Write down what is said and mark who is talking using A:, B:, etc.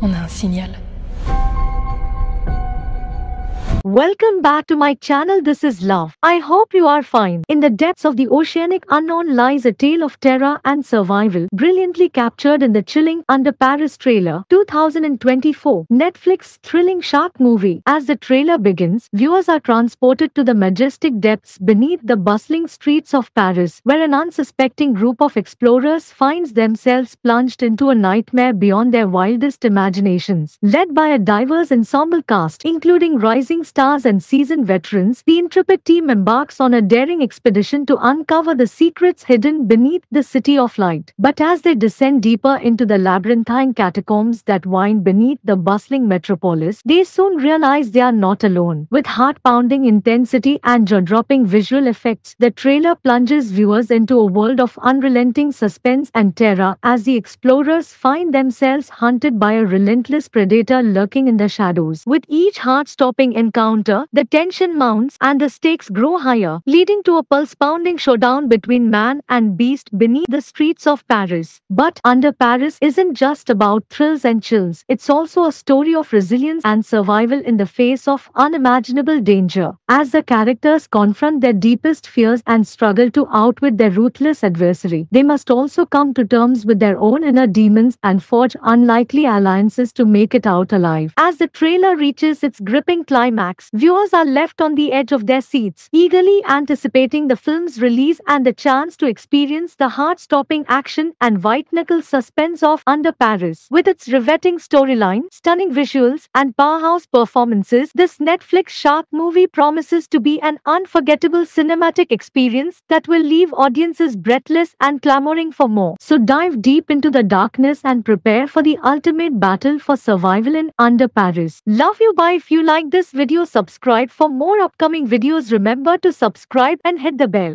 A: On a un signal.
B: Welcome back to my channel. This is Love. I hope you are fine. In the depths of the oceanic unknown lies a tale of terror and survival, brilliantly captured in the chilling Under Paris trailer 2024 Netflix thrilling shark movie. As the trailer begins, viewers are transported to the majestic depths beneath the bustling streets of Paris, where an unsuspecting group of explorers finds themselves plunged into a nightmare beyond their wildest imaginations. Led by a diverse ensemble cast, including rising stars and seasoned veterans, the intrepid team embarks on a daring expedition to uncover the secrets hidden beneath the City of Light. But as they descend deeper into the labyrinthine catacombs that wind beneath the bustling metropolis, they soon realize they are not alone. With heart-pounding intensity and jaw-dropping visual effects, the trailer plunges viewers into a world of unrelenting suspense and terror as the explorers find themselves hunted by a relentless predator lurking in the shadows. With each heart-stopping encounter, the tension mounts and the stakes grow higher, leading to a pulse-pounding showdown between man and beast beneath the streets of Paris. But Under Paris isn't just about thrills and chills. It's also a story of resilience and survival in the face of unimaginable danger. As the characters confront their deepest fears and struggle to outwit their ruthless adversary, they must also come to terms with their own inner demons and forge unlikely alliances to make it out alive. As the trailer reaches its gripping climax, viewers are left on the edge of their seats, eagerly anticipating the film's release and the chance to experience the heart-stopping action and white-knuckle suspense of Under Paris. With its riveting storyline, stunning visuals, and powerhouse performances, this Netflix shark movie promises to be an unforgettable cinematic experience that will leave audiences breathless and clamoring for more. So dive deep into the darkness and prepare for the ultimate battle for survival in Under Paris. Love you bye if you like this video subscribe for more upcoming videos remember to subscribe and hit the bell.